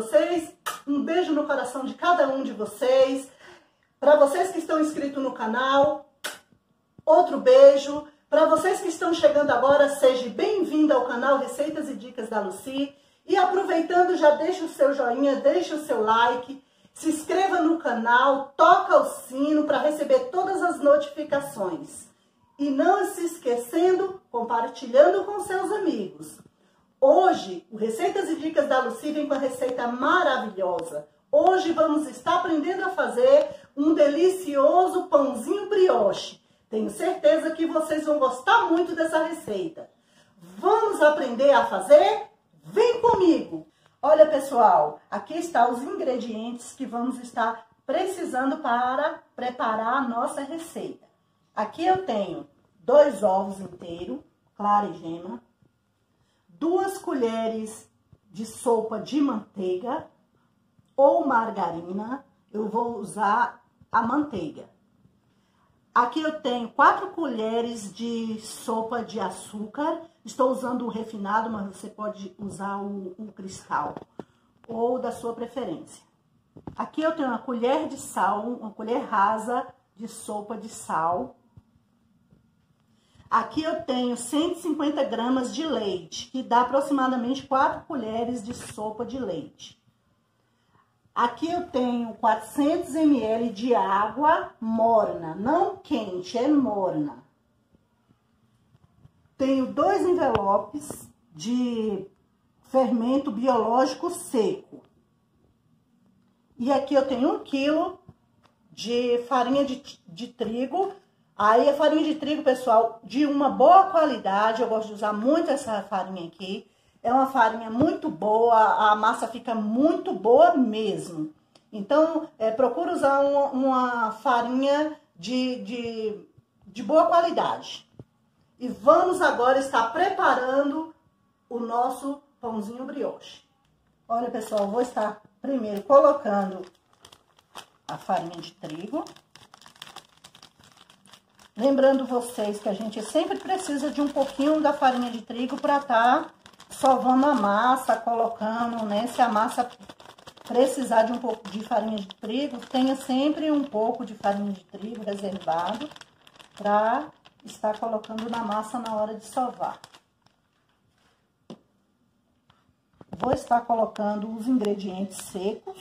vocês? Um beijo no coração de cada um de vocês. Para vocês que estão inscritos no canal, outro beijo. Para vocês que estão chegando agora, seja bem-vindo ao canal Receitas e Dicas da Luci. E aproveitando, já deixa o seu joinha, deixa o seu like, se inscreva no canal, toca o sino para receber todas as notificações. E não se esquecendo, compartilhando com seus amigos. Hoje, o Receitas e Dicas da Luci vem com a receita maravilhosa. Hoje vamos estar aprendendo a fazer um delicioso pãozinho brioche. Tenho certeza que vocês vão gostar muito dessa receita. Vamos aprender a fazer? Vem comigo! Olha, pessoal, aqui estão os ingredientes que vamos estar precisando para preparar a nossa receita. Aqui eu tenho dois ovos inteiros, clara e gema, colheres de sopa de manteiga ou margarina, eu vou usar a manteiga. Aqui eu tenho quatro colheres de sopa de açúcar. Estou usando o refinado, mas você pode usar o, o cristal ou da sua preferência. Aqui eu tenho uma colher de sal, uma colher rasa de sopa de sal. Aqui eu tenho 150 gramas de leite, que dá aproximadamente 4 colheres de sopa de leite. Aqui eu tenho 400 ml de água morna, não quente, é morna. Tenho dois envelopes de fermento biológico seco. E aqui eu tenho um quilo de farinha de, de trigo. Aí a farinha de trigo, pessoal, de uma boa qualidade. Eu gosto de usar muito essa farinha aqui. É uma farinha muito boa, a massa fica muito boa mesmo. Então, é, procura usar uma, uma farinha de, de, de boa qualidade. E vamos agora estar preparando o nosso pãozinho brioche. Olha, pessoal, vou estar primeiro colocando a farinha de trigo. Lembrando vocês que a gente sempre precisa de um pouquinho da farinha de trigo para estar tá sovando a massa, colocando, né? Se a massa precisar de um pouco de farinha de trigo, tenha sempre um pouco de farinha de trigo reservado para estar colocando na massa na hora de sovar. Vou estar colocando os ingredientes secos.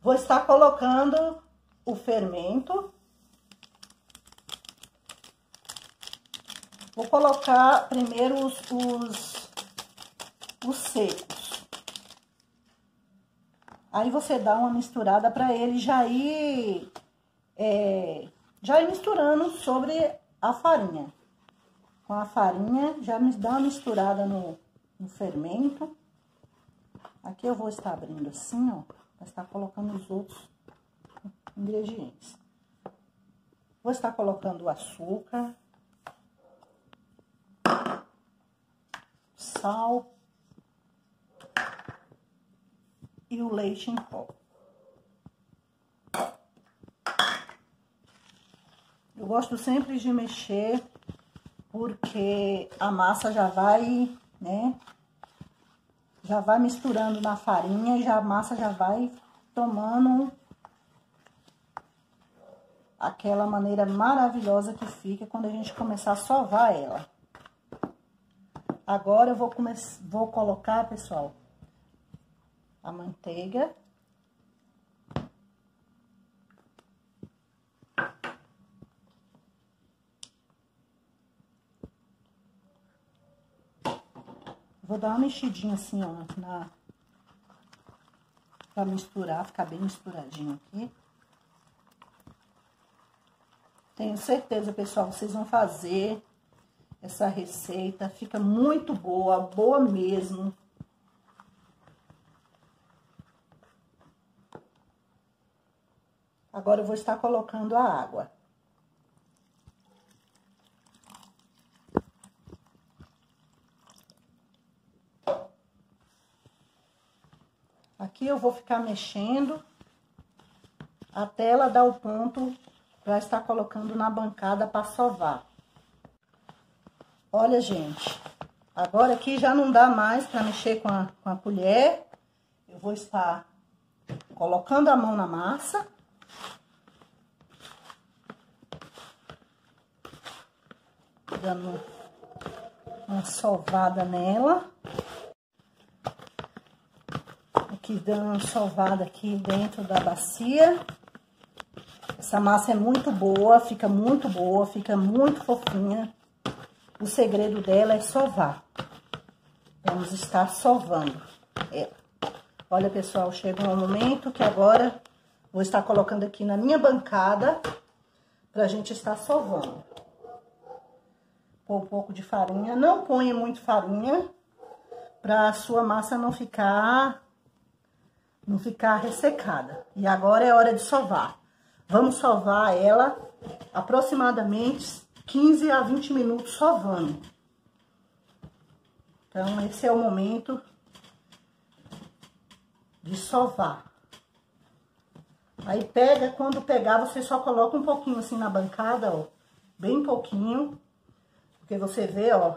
Vou estar colocando o fermento. Vou colocar primeiro os, os, os secos. Aí você dá uma misturada para ele já ir, é, já ir misturando sobre a farinha. Com a farinha, já me dá uma misturada no, no fermento. Aqui eu vou estar abrindo assim, ó, para estar colocando os outros ingredientes. Vou estar colocando o açúcar. Sal. E o leite em pó. Eu gosto sempre de mexer, porque a massa já vai, né, já vai misturando na farinha e já, a massa já vai tomando aquela maneira maravilhosa que fica quando a gente começar a sovar ela. Agora eu vou, vou colocar, pessoal, a manteiga. Vou dar uma mexidinha assim, ó, na... Pra misturar, ficar bem misturadinho aqui. Tenho certeza, pessoal, vocês vão fazer essa receita. Fica muito boa, boa mesmo. Agora, eu vou estar colocando a água. Aqui eu vou ficar mexendo até ela dar o ponto para estar colocando na bancada para sovar. Olha, gente, agora aqui já não dá mais para mexer com a, com a colher. Eu vou estar colocando a mão na massa. Dando uma sovada nela. Aqui dando uma sovada aqui dentro da bacia. Essa massa é muito boa, fica muito boa, fica muito fofinha. O segredo dela é sovar. Vamos estar sovando ela. Olha, pessoal, chega um momento que agora vou estar colocando aqui na minha bancada pra gente estar sovando. Pôr um pouco de farinha. Não ponha muito farinha pra sua massa não ficar não ficar ressecada. E agora é hora de sovar. Vamos sovar ela aproximadamente 15 a 20 minutos sovando. Então, esse é o momento de sovar. Aí pega, quando pegar, você só coloca um pouquinho assim na bancada, ó, bem pouquinho, porque você vê, ó,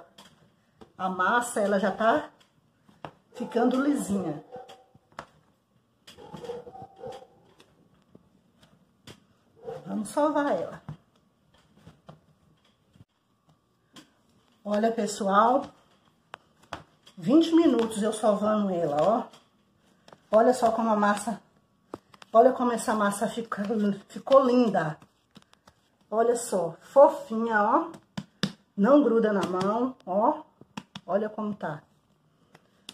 a massa, ela já tá ficando lisinha. Vamos sovar ela. Olha, pessoal, 20 minutos eu sovando ela, ó. Olha só como a massa, olha como essa massa ficou, ficou linda. Olha só, fofinha, ó. Não gruda na mão, ó. Olha como tá.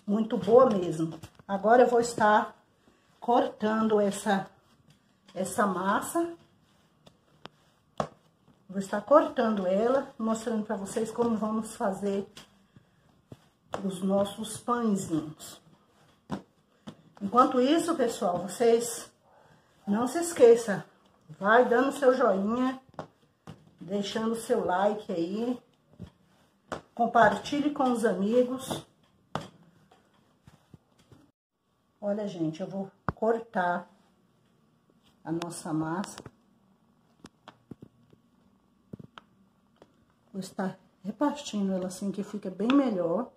Muito boa mesmo. Agora eu vou estar cortando essa, essa massa. Vou estar cortando ela, mostrando para vocês como vamos fazer os nossos pãezinhos. Enquanto isso, pessoal, vocês não se esqueça, vai dando seu joinha, deixando seu like aí, compartilhe com os amigos. Olha, gente, eu vou cortar a nossa massa. Vou estar repartindo ela assim que fica bem melhor.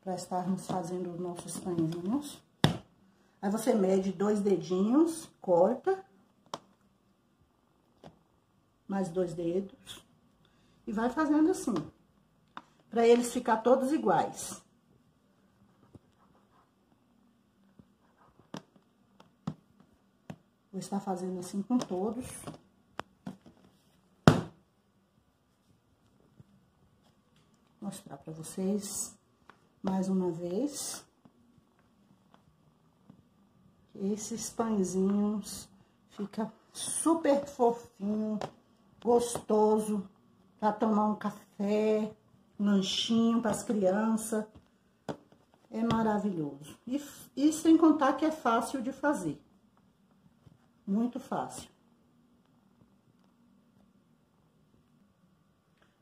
Pra estarmos fazendo os nossos pãezinhos. Aí você mede dois dedinhos, corta. Mais dois dedos. E vai fazendo assim. Pra eles ficar todos iguais. Vou estar fazendo assim com todos. Mostrar para vocês mais uma vez. Esses pãezinhos fica super fofinho, gostoso para tomar um café, lanchinho para as crianças. É maravilhoso. E, e sem contar que é fácil de fazer. Muito fácil.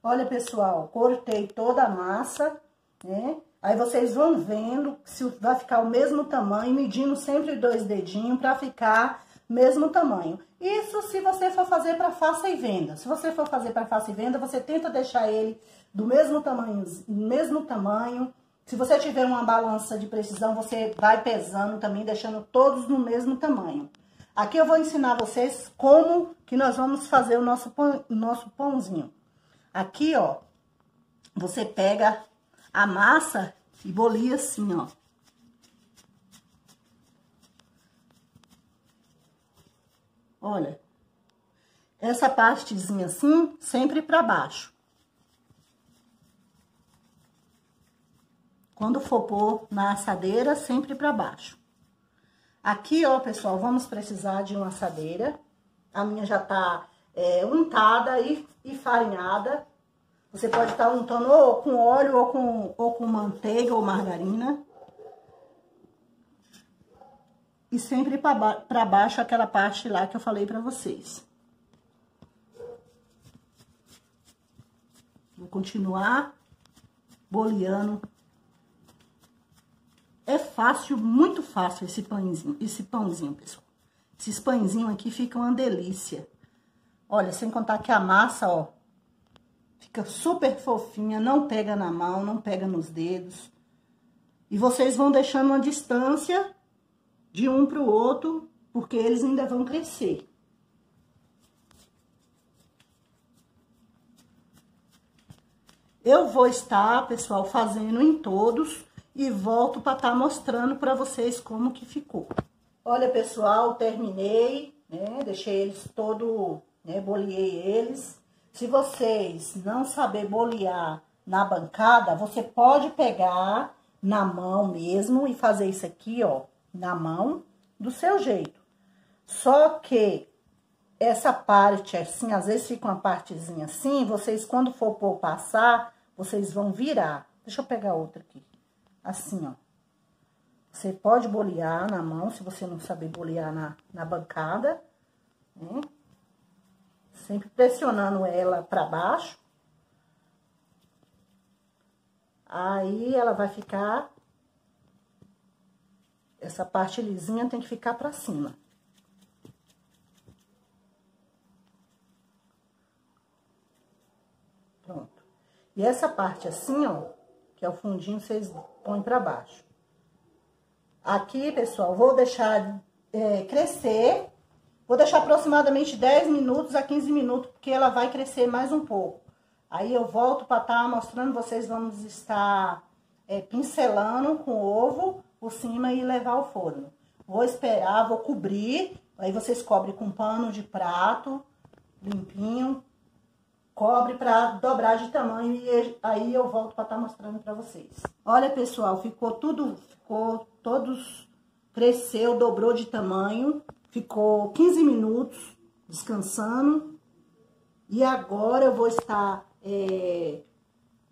Olha, pessoal, cortei toda a massa, né? Aí vocês vão vendo se vai ficar o mesmo tamanho, medindo sempre dois dedinhos para ficar mesmo tamanho. Isso se você for fazer para faça e venda. Se você for fazer para faça e venda, você tenta deixar ele do mesmo tamanho, mesmo tamanho. Se você tiver uma balança de precisão, você vai pesando também, deixando todos no mesmo tamanho. Aqui eu vou ensinar vocês como que nós vamos fazer o nosso, pão, nosso pãozinho. Aqui, ó, você pega a massa e bolia assim, ó. Olha, essa partezinha assim, sempre pra baixo. Quando for pôr na assadeira, sempre pra baixo. Aqui, ó, pessoal, vamos precisar de uma assadeira. A minha já tá é, untada e, e farinhada. Você pode estar tá untando ou com óleo, ou com, ou com manteiga ou margarina. E sempre para baixo aquela parte lá que eu falei para vocês. Vou continuar boleando. É fácil, muito fácil esse pãozinho, esse pãozinho, pessoal. Esses pãezinhos aqui ficam uma delícia. Olha, sem contar que a massa, ó, Fica super fofinha, não pega na mão, não pega nos dedos. E vocês vão deixando uma distância de um para o outro, porque eles ainda vão crescer. Eu vou estar, pessoal, fazendo em todos e volto para estar tá mostrando para vocês como que ficou. Olha, pessoal, terminei, né? Deixei eles todo, né? Boleei eles. Se vocês não saber bolear na bancada, você pode pegar na mão mesmo e fazer isso aqui, ó, na mão, do seu jeito. Só que essa parte assim, às vezes fica uma partezinha assim, vocês quando for por passar, vocês vão virar. Deixa eu pegar outra aqui. Assim, ó. Você pode bolear na mão, se você não saber bolear na, na bancada, né? Sempre pressionando ela pra baixo. Aí, ela vai ficar... Essa parte lisinha tem que ficar pra cima. Pronto. E essa parte assim, ó, que é o fundinho, vocês põem pra baixo. Aqui, pessoal, vou deixar é, crescer. Vou deixar aproximadamente 10 minutos a 15 minutos, porque ela vai crescer mais um pouco. Aí eu volto para estar tá mostrando, vocês vamos estar é, pincelando com ovo por cima e levar ao forno. Vou esperar, vou cobrir, aí vocês cobrem com pano de prato, limpinho, cobre para dobrar de tamanho e aí eu volto para estar tá mostrando para vocês. Olha, pessoal, ficou tudo, ficou todos, cresceu, dobrou de tamanho, ficou 15 minutos descansando. E agora eu vou estar é,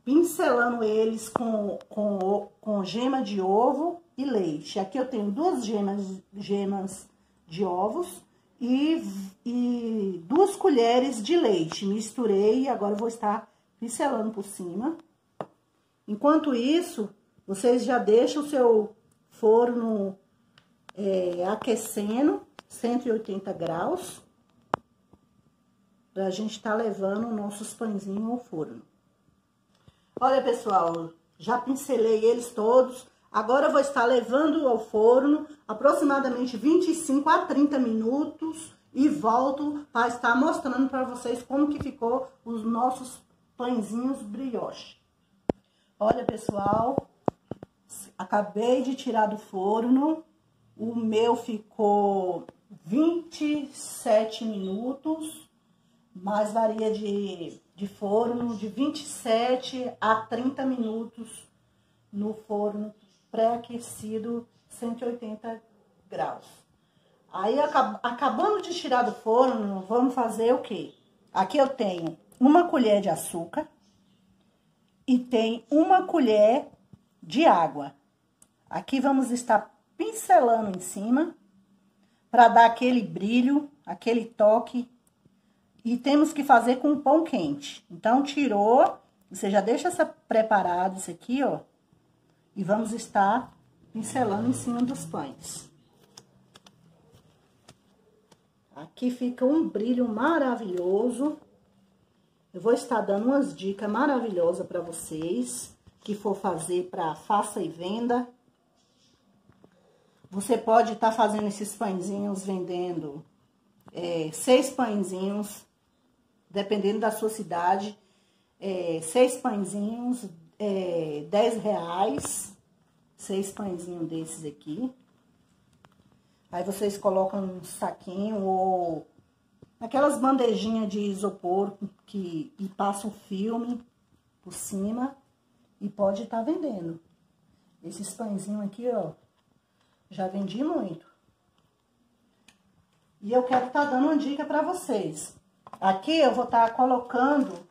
pincelando eles com, com, com gema de ovo e leite. Aqui eu tenho duas gemas, gemas de ovos e, e duas colheres de leite. Misturei e agora vou estar pincelando por cima. Enquanto isso, vocês já deixam o seu forno é, aquecendo, 180 graus, pra gente tá levando nossos pãezinhos ao forno. Olha, pessoal, já pincelei eles todos. Agora eu vou estar levando ao forno aproximadamente 25 a 30 minutos e volto para estar mostrando para vocês como que ficou os nossos pãezinhos brioche. Olha, pessoal, acabei de tirar do forno, o meu ficou 27 minutos, mas varia de, de forno de 27 a 30 minutos no forno pré-aquecido 180 graus. Aí, acabando de tirar do forno, vamos fazer o quê? Aqui eu tenho uma colher de açúcar e tem uma colher de água. Aqui vamos estar pincelando em cima para dar aquele brilho, aquele toque. E temos que fazer com pão quente. Então, tirou, você já deixa essa preparado isso aqui, ó. E vamos estar pincelando em cima dos pães. Aqui fica um brilho maravilhoso. Eu vou estar dando umas dicas maravilhosas para vocês, que for fazer para faça e venda. Você pode estar fazendo esses pãezinhos, vendendo é, seis pãezinhos, dependendo da sua cidade, é, seis pãezinhos, é, 10 reais, seis pãezinhos desses aqui. Aí vocês colocam um saquinho ou aquelas bandejinhas de isopor que e passam filme por cima e pode estar tá vendendo. Esses pãezinhos aqui, ó, já vendi muito. E eu quero estar tá dando uma dica para vocês. Aqui eu vou estar tá colocando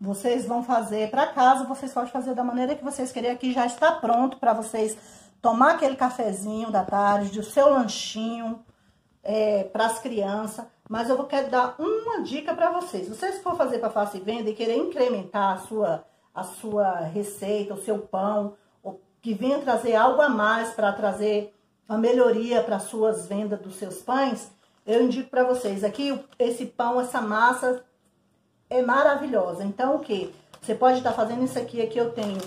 vocês vão fazer para casa, vocês podem fazer da maneira que vocês querem. Aqui já está pronto para vocês tomar aquele cafezinho da tarde, o seu lanchinho é, para as crianças. Mas eu quero dar uma dica para vocês. Vocês for fazer para face e venda e querer incrementar a sua, a sua receita, o seu pão, que venha trazer algo a mais para trazer uma melhoria para suas vendas dos seus pães, eu indico para vocês aqui esse pão, essa massa é maravilhosa. Então, o que? Você pode estar tá fazendo isso aqui, aqui eu tenho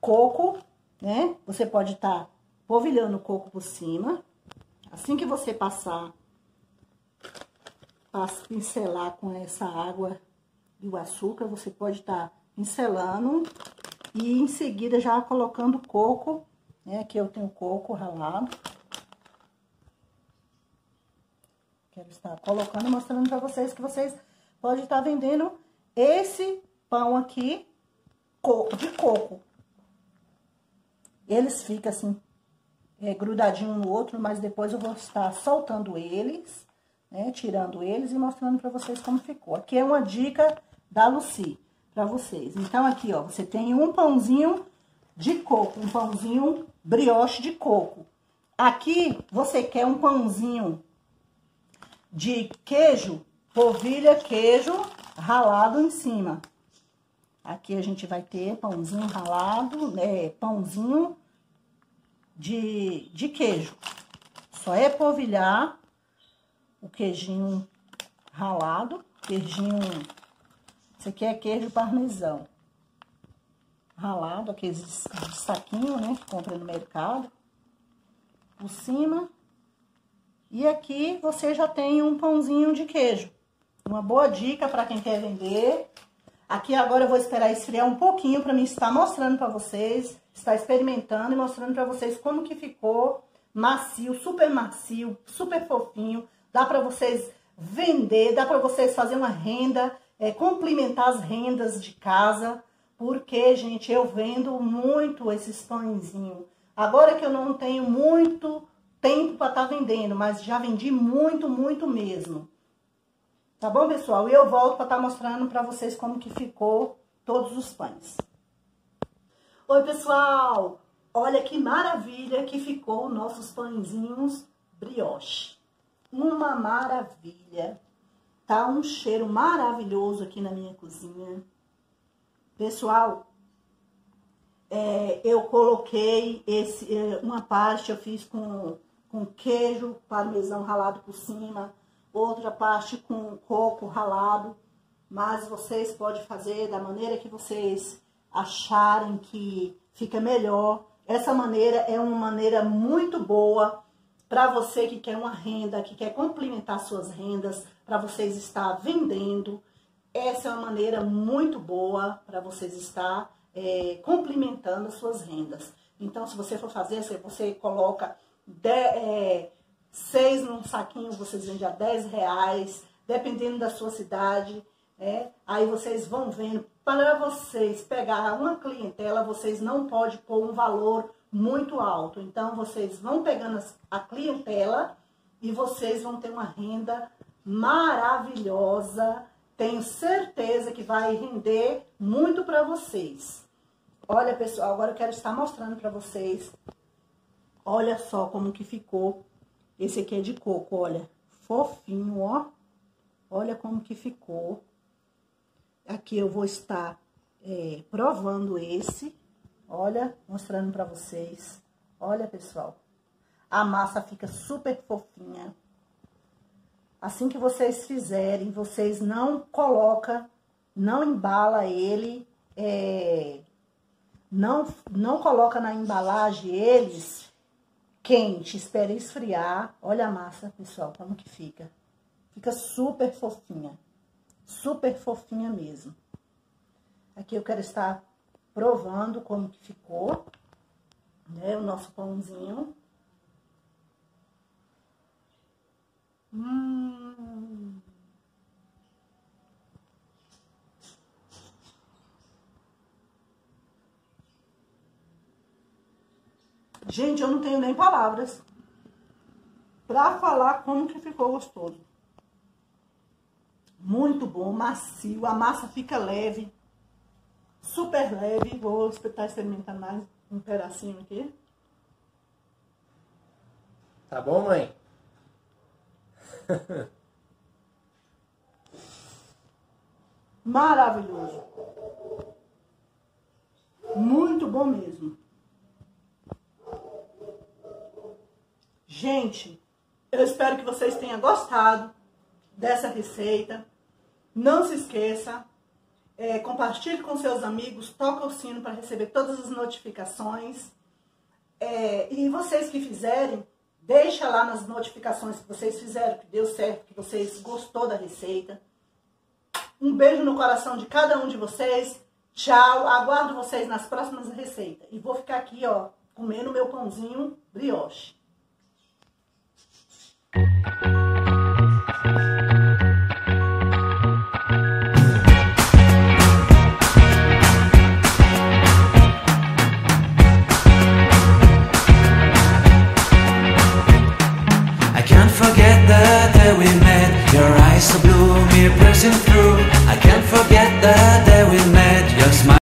coco, né? Você pode estar tá polvilhando o coco por cima. Assim que você passar, passa, pincelar com essa água e o açúcar, você pode estar tá pincelando e em seguida já colocando coco, né? Aqui eu tenho coco ralado. Quero estar colocando e mostrando para vocês que vocês podem estar vendendo esse pão aqui de coco. Eles ficam assim, é, grudadinho no outro, mas depois eu vou estar soltando eles, né, tirando eles e mostrando para vocês como ficou. Aqui é uma dica da Lucy para vocês. Então, aqui, ó, você tem um pãozinho de coco, um pãozinho brioche de coco. Aqui, você quer um pãozinho de queijo, polvilha queijo ralado em cima. Aqui a gente vai ter pãozinho ralado, né, pãozinho de, de queijo. Só é polvilhar o queijinho ralado, queijinho, isso aqui é queijo parmesão. Ralado, aqueles saquinho, né, que compra no mercado. Por cima e aqui você já tem um pãozinho de queijo. Uma boa dica para quem quer vender. Aqui agora eu vou esperar esfriar um pouquinho para mim estar mostrando para vocês, estar experimentando e mostrando para vocês como que ficou macio, super macio, super fofinho. Dá para vocês vender, dá para vocês fazer uma renda, é, complementar as rendas de casa, porque, gente, eu vendo muito esses pãezinhos. Agora que eu não tenho muito tempo para estar tá vendendo, mas já vendi muito, muito mesmo. Tá bom, pessoal? E eu volto para estar tá mostrando para vocês como que ficou todos os pães. Oi, pessoal! Olha que maravilha que ficou nossos pãezinhos brioche. Uma maravilha. Tá um cheiro maravilhoso aqui na minha cozinha. Pessoal, é, eu coloquei esse, é, uma parte eu fiz com com queijo parmesão ralado por cima, outra parte com coco ralado, mas vocês podem fazer da maneira que vocês acharem que fica melhor. Essa maneira é uma maneira muito boa para você que quer uma renda, que quer complementar suas rendas, para vocês estar vendendo. Essa é uma maneira muito boa para vocês estar é, complementando as suas rendas. Então, se você for fazer, você coloca de, é, seis num saquinho vocês vendem a 10 reais, dependendo da sua cidade. É, aí vocês vão vendo. Para vocês pegar uma clientela, vocês não podem pôr um valor muito alto. Então, vocês vão pegando a clientela e vocês vão ter uma renda maravilhosa. Tenho certeza que vai render muito para vocês. Olha, pessoal, agora eu quero estar mostrando para vocês Olha só como que ficou. Esse aqui é de coco, olha. Fofinho, ó. Olha como que ficou. Aqui eu vou estar é, provando esse. Olha, mostrando pra vocês. Olha, pessoal. A massa fica super fofinha. Assim que vocês fizerem, vocês não coloca, não embala ele, é, não, não coloca na embalagem eles quente, espera esfriar. Olha a massa, pessoal, como que fica. Fica super fofinha. Super fofinha mesmo. Aqui eu quero estar provando como que ficou, né, o nosso pãozinho. Hum... Gente, eu não tenho nem palavras pra falar como que ficou gostoso. Muito bom, macio, a massa fica leve, super leve. Vou estar experimentando mais um pedacinho aqui. Tá bom, mãe? Maravilhoso. Muito bom mesmo. Gente, eu espero que vocês tenham gostado dessa receita. Não se esqueça, é, compartilhe com seus amigos, toca o sino para receber todas as notificações. É, e vocês que fizerem, deixa lá nas notificações que vocês fizeram, que deu certo, que vocês gostou da receita. Um beijo no coração de cada um de vocês. Tchau, aguardo vocês nas próximas receitas. E vou ficar aqui, ó, comendo meu pãozinho brioche. day we met. Your eyes so blue, me piercing through I can't forget the day we met. Your smile